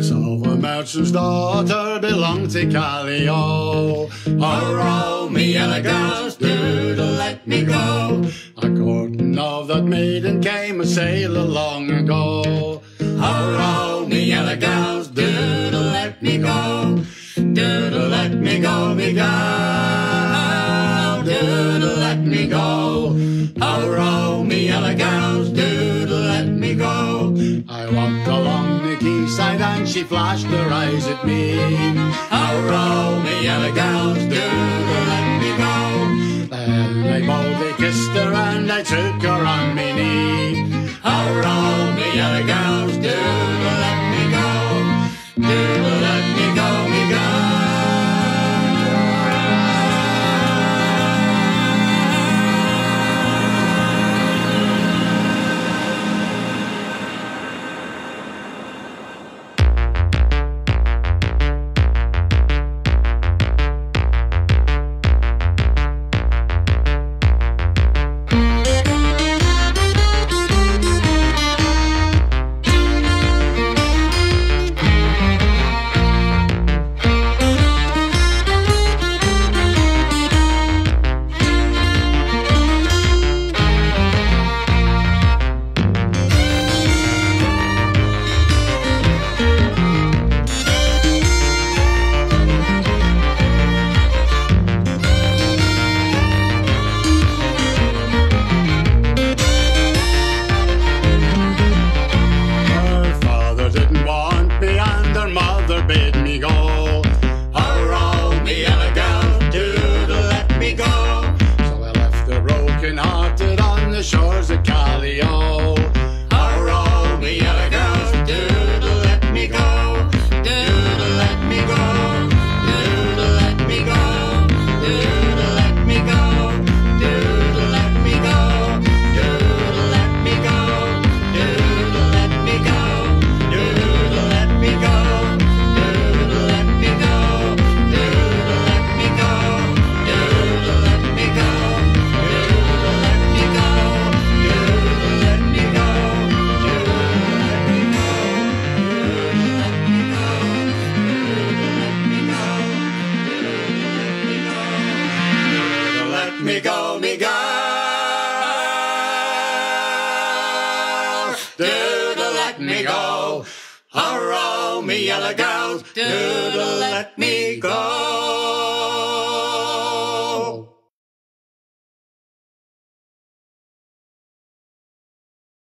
It's of a merchant's daughter belonged to Callao. Oh, me girls, do let me go. A courting of that maiden came a sailor long ago. Oh, me girls, do let me go. Do let me go, me girl. Do let me go. Oh, me girls, do let me go. I quayside and she flashed her eyes at me. Oh, row me yellow girls, do let me go. Then I boldly kissed her and I took her on broken hearted on the shores of Miguel, Miguel. Doodle, let me go. Hurrah, me yellow girls. Doodle, let me go.